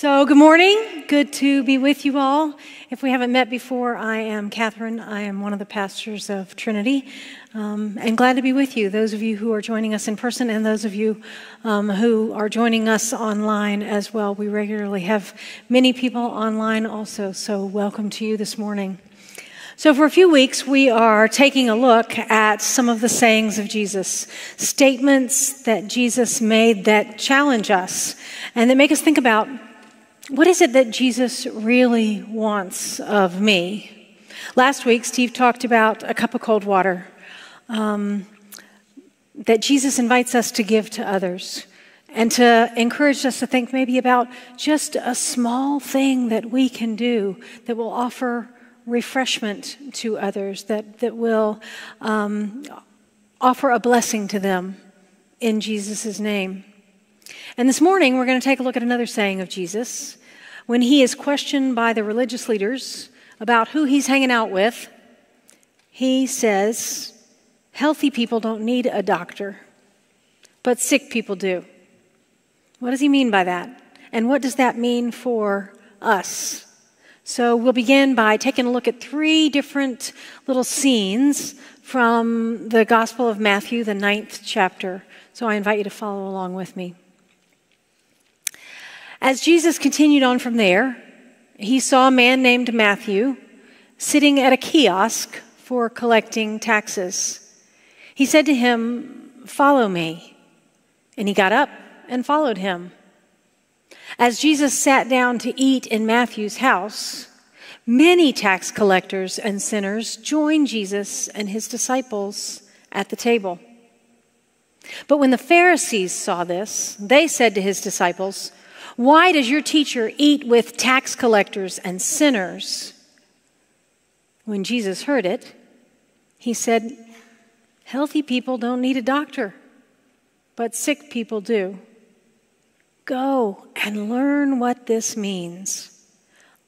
So, good morning. Good to be with you all. If we haven't met before, I am Catherine. I am one of the pastors of Trinity, um, and glad to be with you. Those of you who are joining us in person, and those of you um, who are joining us online as well. We regularly have many people online also, so welcome to you this morning. So, for a few weeks, we are taking a look at some of the sayings of Jesus, statements that Jesus made that challenge us and that make us think about what is it that Jesus really wants of me? Last week, Steve talked about a cup of cold water um, that Jesus invites us to give to others and to encourage us to think maybe about just a small thing that we can do that will offer refreshment to others, that, that will um, offer a blessing to them in Jesus' name. And this morning, we're going to take a look at another saying of Jesus. When he is questioned by the religious leaders about who he's hanging out with, he says, Healthy people don't need a doctor, but sick people do. What does he mean by that? And what does that mean for us? So we'll begin by taking a look at three different little scenes from the Gospel of Matthew, the ninth chapter. So I invite you to follow along with me. As Jesus continued on from there, he saw a man named Matthew sitting at a kiosk for collecting taxes. He said to him, Follow me. And he got up and followed him. As Jesus sat down to eat in Matthew's house, many tax collectors and sinners joined Jesus and his disciples at the table. But when the Pharisees saw this, they said to his disciples, why does your teacher eat with tax collectors and sinners? When Jesus heard it, he said, Healthy people don't need a doctor, but sick people do. Go and learn what this means.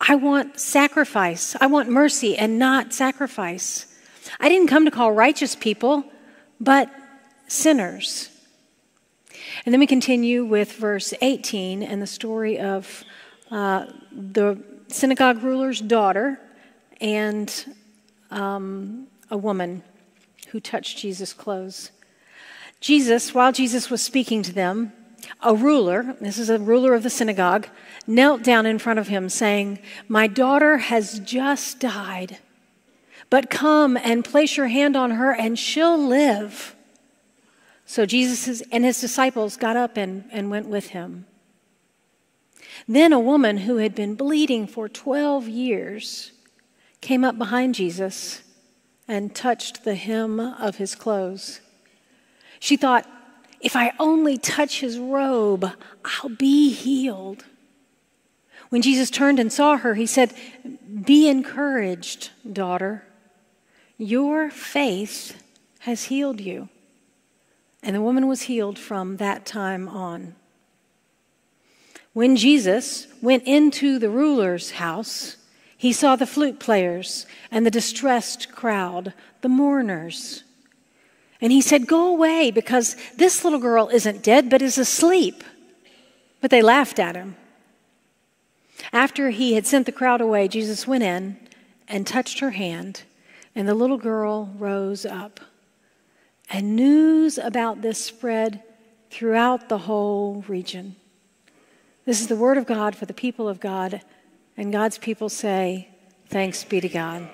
I want sacrifice. I want mercy and not sacrifice. I didn't come to call righteous people, but sinners. And then we continue with verse 18 and the story of uh, the synagogue ruler's daughter and um, a woman who touched Jesus' clothes. Jesus, while Jesus was speaking to them, a ruler, this is a ruler of the synagogue, knelt down in front of him, saying, My daughter has just died, but come and place your hand on her, and she'll live. So Jesus and his disciples got up and, and went with him. Then a woman who had been bleeding for 12 years came up behind Jesus and touched the hem of his clothes. She thought, if I only touch his robe, I'll be healed. When Jesus turned and saw her, he said, Be encouraged, daughter. Your faith has healed you. And the woman was healed from that time on. When Jesus went into the ruler's house, he saw the flute players and the distressed crowd, the mourners. And he said, Go away, because this little girl isn't dead, but is asleep. But they laughed at him. After he had sent the crowd away, Jesus went in and touched her hand, and the little girl rose up. And news about this spread throughout the whole region. This is the word of God for the people of God, and God's people say, Thanks be to God.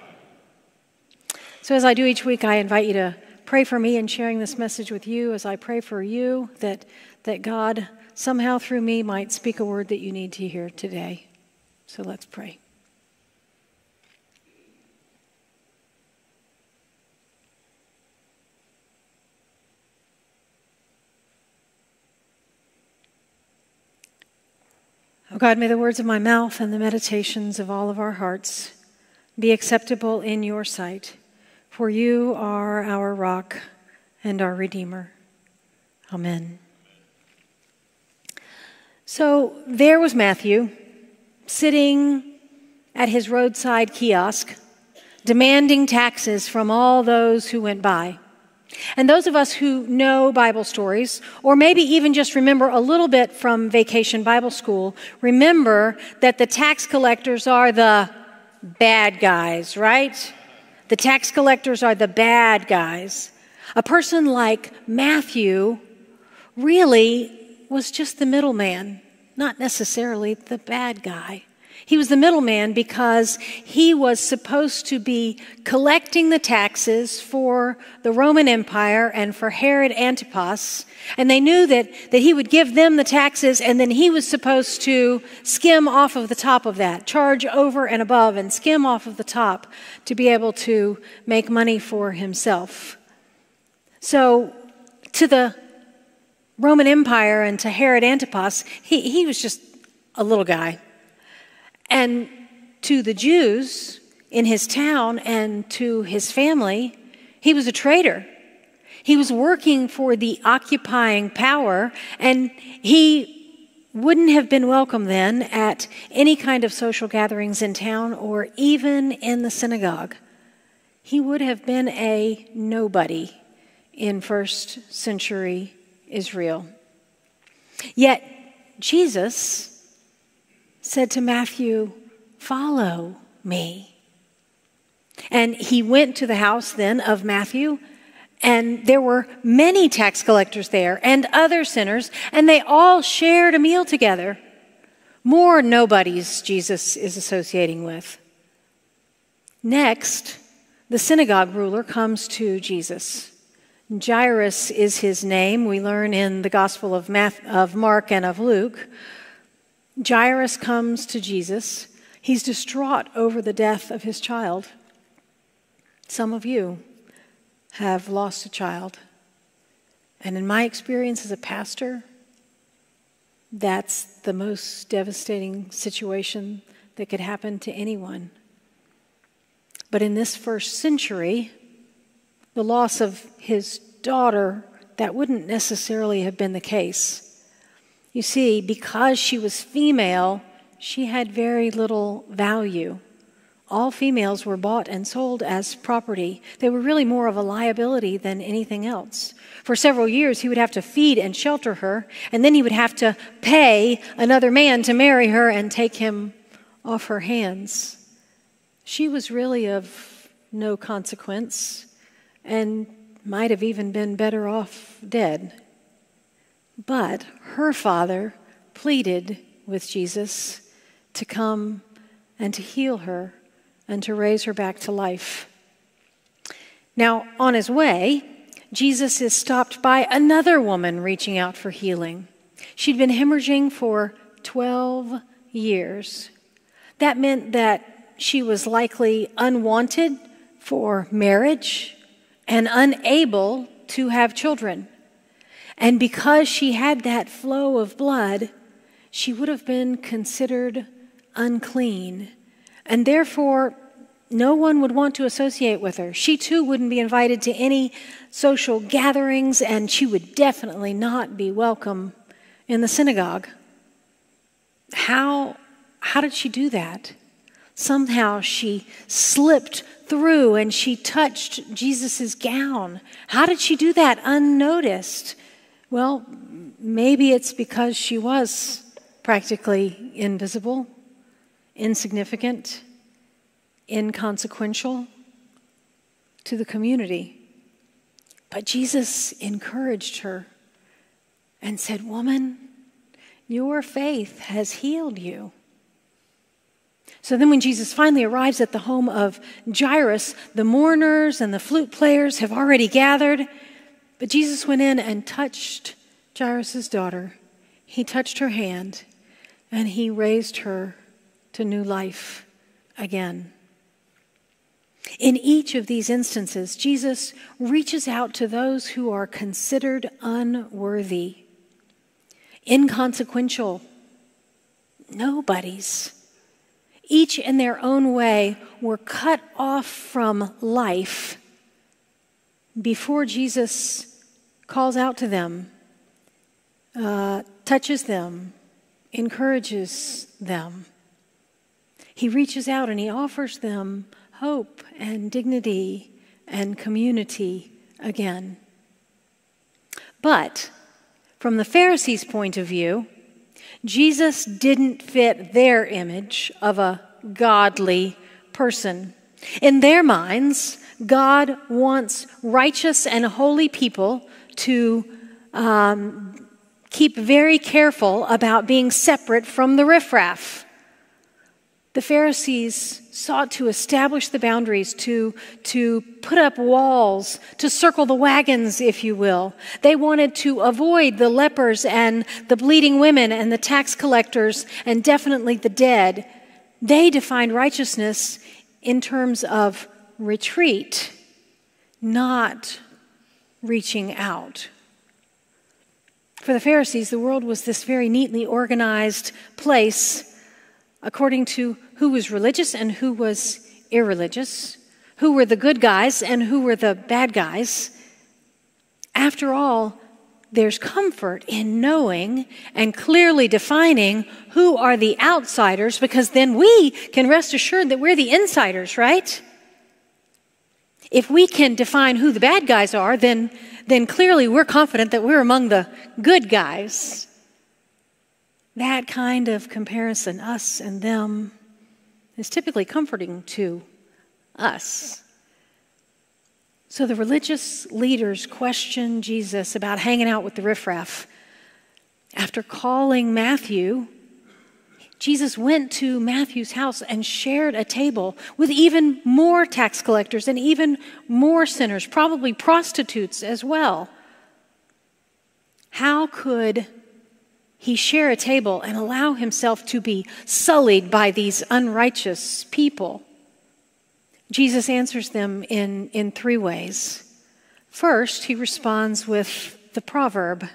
So, as I do each week, I invite you to pray for me in sharing this message with you as I pray for you that, that God somehow through me might speak a word that you need to hear today. So, let's pray. Oh God, may the words of my mouth and the meditations of all of our hearts be acceptable in your sight, for you are our rock and our Redeemer. Amen. So there was Matthew sitting at his roadside kiosk, demanding taxes from all those who went by. And those of us who know Bible stories, or maybe even just remember a little bit from vacation Bible school, remember that the tax collectors are the bad guys, right? The tax collectors are the bad guys. A person like Matthew really was just the middleman, not necessarily the bad guy. He was the middleman because he was supposed to be collecting the taxes for the Roman Empire and for Herod Antipas. And they knew that, that he would give them the taxes and then he was supposed to skim off of the top of that, charge over and above and skim off of the top to be able to make money for himself. So to the Roman Empire and to Herod Antipas, he, he was just a little guy. And to the Jews in his town and to his family, he was a traitor. He was working for the occupying power, and he wouldn't have been welcome then at any kind of social gatherings in town or even in the synagogue. He would have been a nobody in first century Israel. Yet, Jesus said to Matthew, Follow me. And he went to the house then of Matthew, and there were many tax collectors there and other sinners, and they all shared a meal together. More nobodies Jesus is associating with. Next, the synagogue ruler comes to Jesus. Jairus is his name, we learn in the Gospel of, of Mark and of Luke. Jairus comes to Jesus. He's distraught over the death of his child. Some of you have lost a child. And in my experience as a pastor, that's the most devastating situation that could happen to anyone. But in this first century, the loss of his daughter, that wouldn't necessarily have been the case. You see, because she was female, she had very little value. All females were bought and sold as property. They were really more of a liability than anything else. For several years, he would have to feed and shelter her, and then he would have to pay another man to marry her and take him off her hands. She was really of no consequence and might have even been better off dead. But her father pleaded with Jesus to come and to heal her and to raise her back to life. Now, on his way, Jesus is stopped by another woman reaching out for healing. She'd been hemorrhaging for 12 years. That meant that she was likely unwanted for marriage and unable to have children. And because she had that flow of blood, she would have been considered unclean. And therefore, no one would want to associate with her. She too wouldn't be invited to any social gatherings, and she would definitely not be welcome in the synagogue. How, how did she do that? Somehow she slipped through and she touched Jesus' gown. How did she do that unnoticed? Well, maybe it's because she was practically invisible, insignificant, inconsequential to the community. But Jesus encouraged her and said, Woman, your faith has healed you. So then, when Jesus finally arrives at the home of Jairus, the mourners and the flute players have already gathered. But Jesus went in and touched Jairus' daughter. He touched her hand and he raised her to new life again. In each of these instances, Jesus reaches out to those who are considered unworthy, inconsequential, nobodies. Each in their own way were cut off from life before Jesus calls out to them, uh, touches them, encourages them. He reaches out and he offers them hope and dignity and community again. But from the Pharisees' point of view, Jesus didn't fit their image of a godly person. In their minds, God wants righteous and holy people to um, keep very careful about being separate from the riffraff. The Pharisees sought to establish the boundaries, to, to put up walls, to circle the wagons, if you will. They wanted to avoid the lepers and the bleeding women and the tax collectors and definitely the dead. They defined righteousness in terms of retreat, not reaching out. For the Pharisees, the world was this very neatly organized place according to who was religious and who was irreligious, who were the good guys and who were the bad guys. After all, there's comfort in knowing and clearly defining who are the outsiders because then we can rest assured that we're the insiders, right? If we can define who the bad guys are, then, then clearly we're confident that we're among the good guys. That kind of comparison, us and them, is typically comforting to us. So the religious leaders question Jesus about hanging out with the riffraff. After calling Matthew, Jesus went to Matthew's house and shared a table with even more tax collectors and even more sinners, probably prostitutes as well. How could he share a table and allow himself to be sullied by these unrighteous people? Jesus answers them in, in three ways. First, he responds with the proverb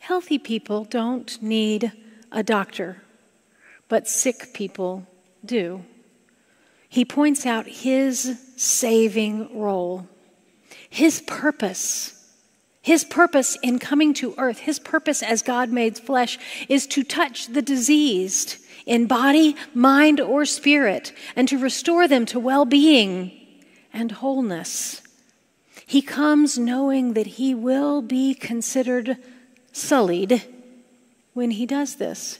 Healthy people don't need a doctor, but sick people do. He points out his saving role, his purpose his purpose in coming to earth, his purpose as God made flesh, is to touch the diseased in body, mind, or spirit, and to restore them to well being and wholeness. He comes knowing that he will be considered sullied when he does this.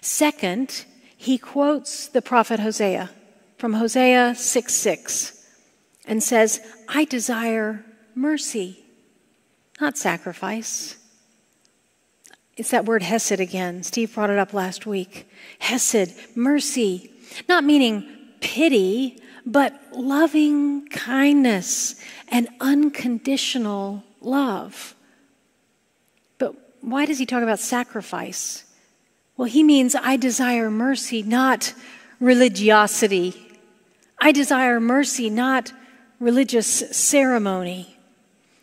Second, he quotes the prophet Hosea from Hosea 6 6 and says, I desire mercy not sacrifice. It's that word hesed again. Steve brought it up last week. Hesed, mercy, not meaning pity, but loving kindness and unconditional love. But why does he talk about sacrifice? Well, he means I desire mercy, not religiosity. I desire mercy, not religious ceremony.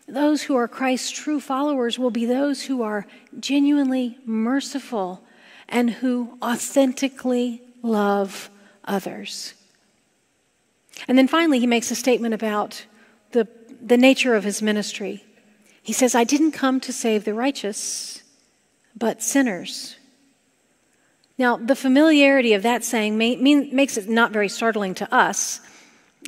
Those who are Christ's true followers will be those who are genuinely merciful and who authentically love others. And then finally, he makes a statement about the, the nature of his ministry. He says, I didn't come to save the righteous, but sinners. Now, the familiarity of that saying may, mean, makes it not very startling to us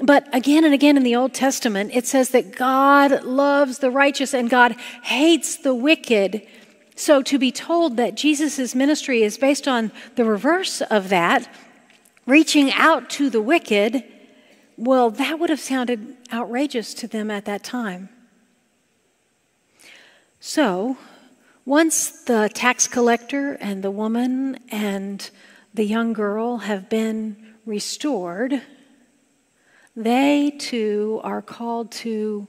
but again and again in the Old Testament, it says that God loves the righteous and God hates the wicked. So to be told that Jesus' ministry is based on the reverse of that, reaching out to the wicked, well, that would have sounded outrageous to them at that time. So, once the tax collector and the woman and the young girl have been restored, they too are called to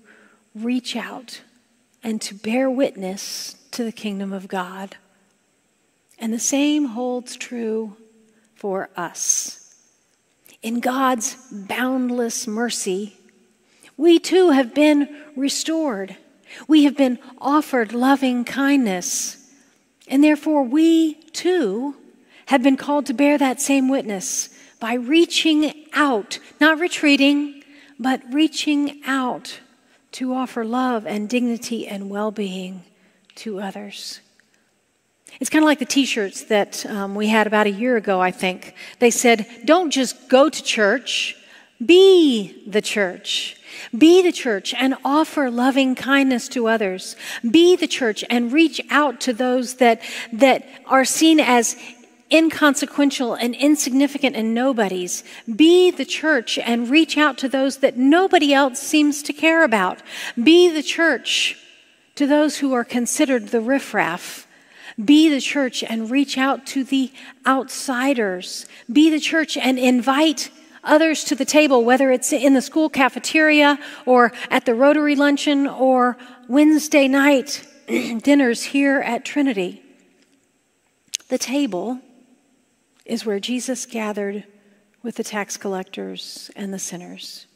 reach out and to bear witness to the kingdom of God. And the same holds true for us. In God's boundless mercy, we too have been restored. We have been offered loving kindness. And therefore, we too have been called to bear that same witness by reaching out, not retreating, but reaching out to offer love and dignity and well being to others. It's kind of like the t shirts that um, we had about a year ago, I think. They said, don't just go to church, be the church. Be the church and offer loving kindness to others. Be the church and reach out to those that, that are seen as inconsequential and insignificant and nobodies. Be the church and reach out to those that nobody else seems to care about. Be the church to those who are considered the riffraff. Be the church and reach out to the outsiders. Be the church and invite others to the table, whether it's in the school cafeteria or at the Rotary luncheon or Wednesday night dinners here at Trinity. The table is where Jesus gathered with the tax collectors and the sinners.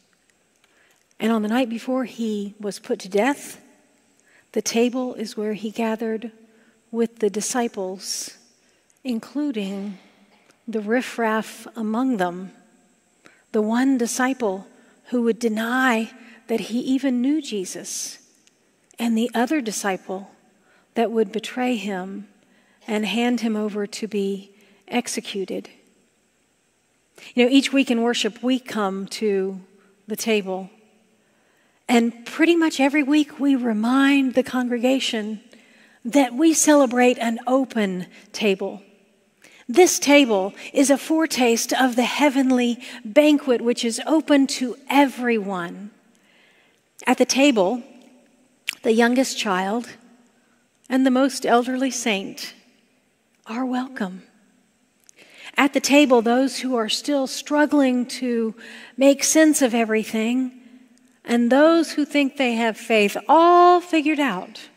And on the night before he was put to death, the table is where he gathered with the disciples, including the riffraff among them, the one disciple who would deny that he even knew Jesus, and the other disciple that would betray him and hand him over to be executed. You know, each week in worship, we come to the table. And pretty much every week, we remind the congregation that we celebrate an open table. This table is a foretaste of the heavenly banquet, which is open to everyone. At the table, the youngest child and the most elderly saint are welcome. At the table, those who are still struggling to make sense of everything, and those who think they have faith all figured out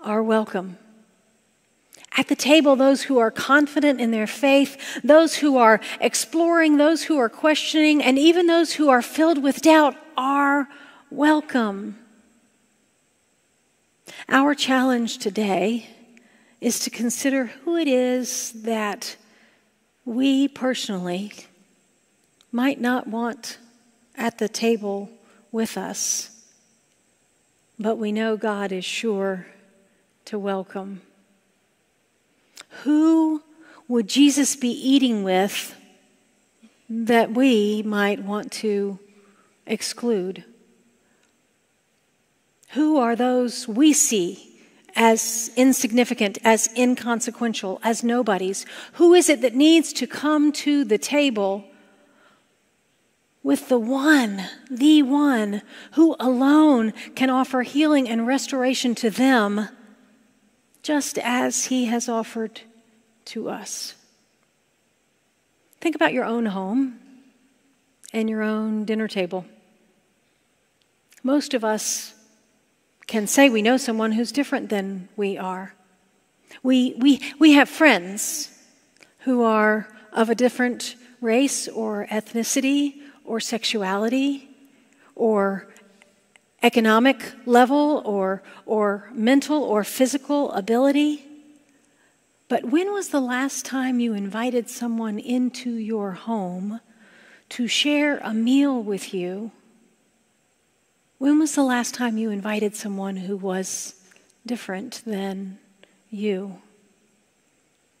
are welcome. At the table, those who are confident in their faith, those who are exploring, those who are questioning, and even those who are filled with doubt are welcome. Our challenge today is to consider who it is that we personally might not want at the table with us, but we know God is sure to welcome. Who would Jesus be eating with that we might want to exclude? Who are those we see as insignificant, as inconsequential, as nobodies? Who is it that needs to come to the table with the one, the one, who alone can offer healing and restoration to them, just as he has offered to us? Think about your own home and your own dinner table. Most of us can say we know someone who's different than we are. We, we, we have friends who are of a different race or ethnicity or sexuality or economic level or, or mental or physical ability. But when was the last time you invited someone into your home to share a meal with you when was the last time you invited someone who was different than you?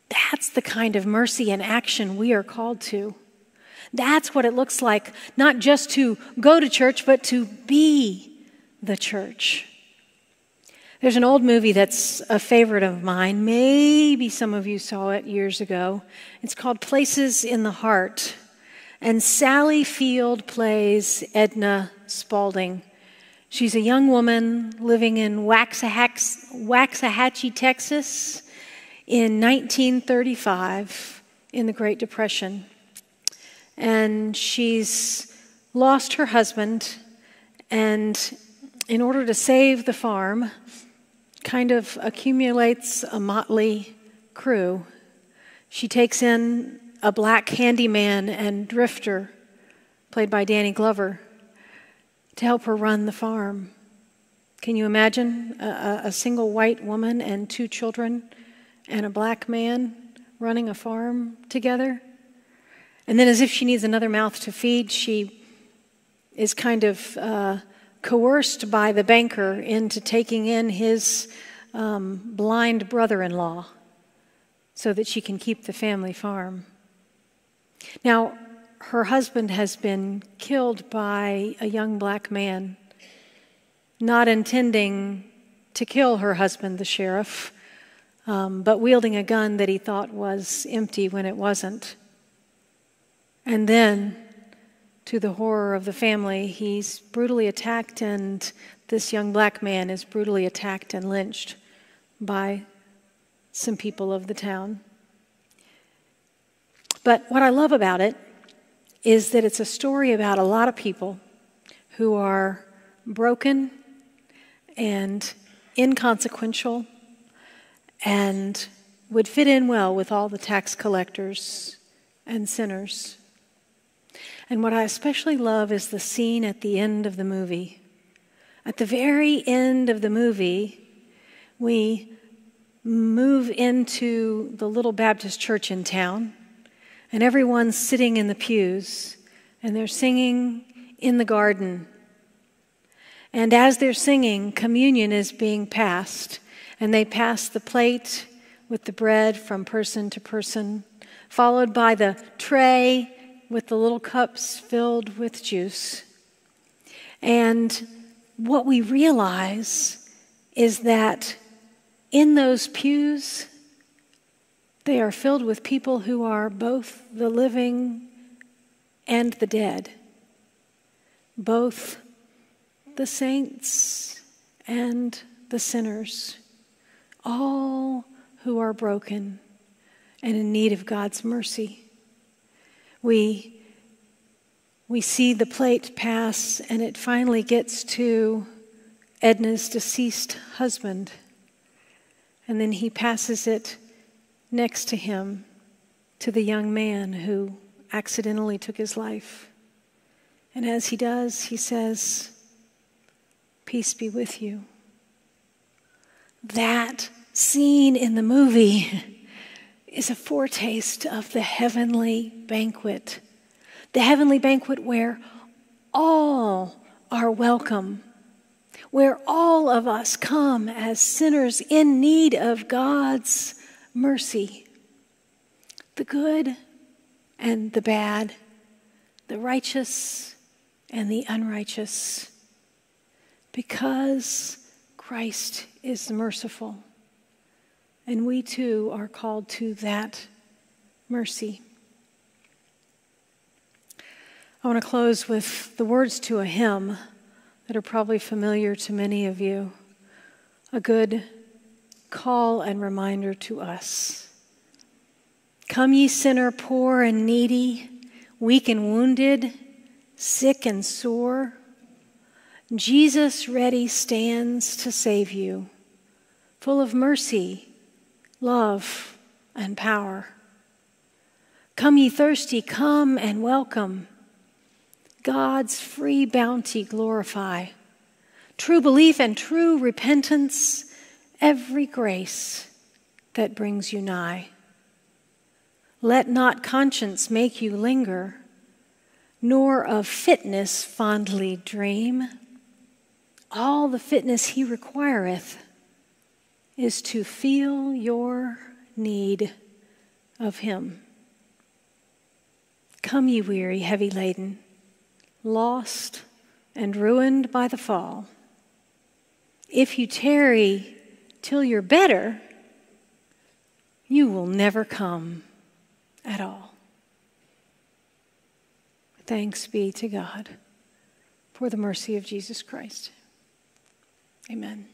That's the kind of mercy and action we are called to. That's what it looks like, not just to go to church, but to be the church. There's an old movie that's a favorite of mine. Maybe some of you saw it years ago. It's called Places in the Heart. And Sally Field plays Edna Spaulding. She's a young woman living in Waxahachie, Texas in 1935 in the Great Depression. And she's lost her husband, and in order to save the farm, kind of accumulates a motley crew. She takes in a black handyman and drifter, played by Danny Glover to help her run the farm. Can you imagine a, a, single white woman and two children and a black man running a farm together? And then, as if she needs another mouth to feed, she is kind of uh, coerced by the banker into taking in his um, blind brother in law so that she can keep the family farm. Now, her husband has been killed by a young black man, not intending to kill her husband, the sheriff, um, but wielding a gun that he thought was empty when it wasn't. And then, to the horror of the family, he's brutally attacked, and this young black man is brutally attacked and lynched by some people of the town. But what I love about it is that it's a story about a lot of people who are broken and inconsequential and would fit in well with all the tax collectors and sinners. And what I especially love is the scene at the end of the movie. At the very end of the movie, we move into the little Baptist church in town, and everyone's sitting in the pews, and they're singing in the garden. And as they're singing, communion is being passed, and they pass the plate with the bread from person to person, followed by the tray with the little cups filled with juice. And what we realize is that in those pews, they are filled with people who are both the living and the dead, both the saints and the sinners, all who are broken and in need of God's mercy. We, we see the plate pass, and it finally gets to Edna's deceased husband. And then he passes it next to him to the young man who accidentally took his life. And as he does, he says, Peace be with you. That scene in the movie is a foretaste of the heavenly banquet. The heavenly banquet where all are welcome where all of us come as sinners in need of God's mercy. The good and the bad, the righteous and the unrighteous, because Christ is merciful. And we too are called to that mercy. I want to close with the words to a hymn that are probably familiar to many of you, a good call and reminder to us. Come, ye sinner, poor and needy, weak and wounded, sick and sore. Jesus ready stands to save you, full of mercy, love, and power. Come, ye thirsty, come and welcome. God's free bounty glorify. True belief and true repentance, every grace that brings you nigh. Let not conscience make you linger, nor of fitness fondly dream. All the fitness he requireth is to feel your need of him. Come, ye weary, heavy laden lost, and ruined by the fall. If you tarry till you're better, you will never come at all. Thanks be to God for the mercy of Jesus Christ. Amen.